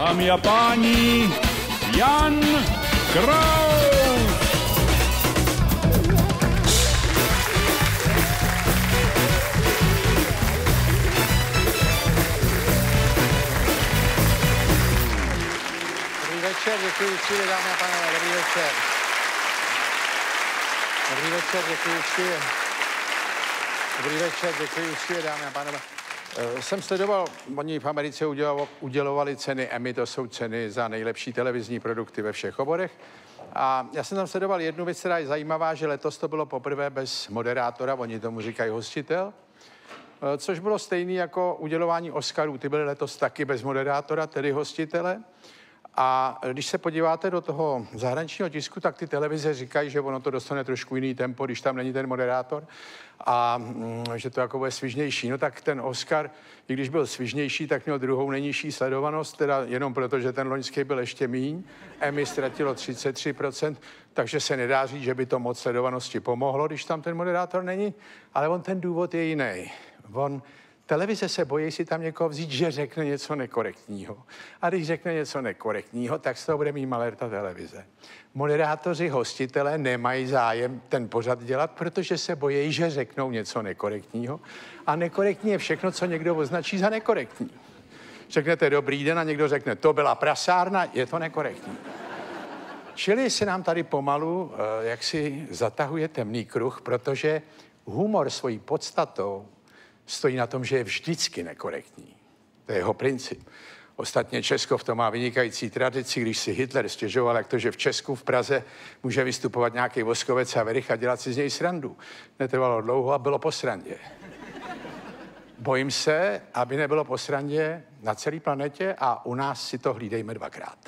Dámy a páni, Jan Kraus! Dobrý večer, děkuji určitě, dámy a pánové, dobrý večer. Dobrý večer, děkuji určitě. Dobrý večer, děkuji určitě, dámy a pánové. Eh, Jsem sledoval, oni v Americe udělovali ceny Emmy, to jsou ceny za nejlepší televizní produkty ve všech oborech. A já jsem tam sledoval jednu věc, která je zajímavá, že letos to bylo poprvé bez moderátora, oni tomu říkají hostitel. Eh, Což bylo stejné jako udělování Oscarů. Ty byly letos taky bez moderátora, tedy hostitele. A když se podíváte do toho zahraničního tisku, tak ty televize říkají, že ono to dostane trošku jiný tempo, když tam není ten moderátor a mm, že to jako bude svižnější. No tak ten Oscar, i když byl svižnější, tak měl druhou nejnižší sledovanost, teda jenom proto, že ten loňský byl ještě míň. Emmy ztratilo 33%, takže se nedá říct, že by to moc sledovanosti pomohlo, když tam ten moderátor není, ale on ten důvod je jiný. On Televize se bojí si tam někoho vzít, že řekne něco nekorektního. A když řekne něco nekorektního, tak z toho bude mít malér ta televize. Moderátoři, hostitelé nemají zájem ten pořad dělat, protože se bojí, že řeknou něco nekorektního. A nekorektní je všechno, co někdo označí za nekorektní. Řeknete dobrý den a někdo řekne, to byla prasárna, je to nekorektní. Čili se nám tady pomalu eh, jak si zatahuje temný kruh, protože humor svojí podstatou stojí na tom, že je vždycky nekorektní. To je jeho princip. Ostatně Česko v tom má vynikající tradici, když si Hitler stěžoval, jak to, že v Česku, v Praze může vystupovat nějaký voskovec a verich a dělat si z něj srandu. Netrvalo dlouho a bylo po srandě. Bojím se, aby nebylo po srandě na celé planetě a u nás si to hlídejme dvakrát.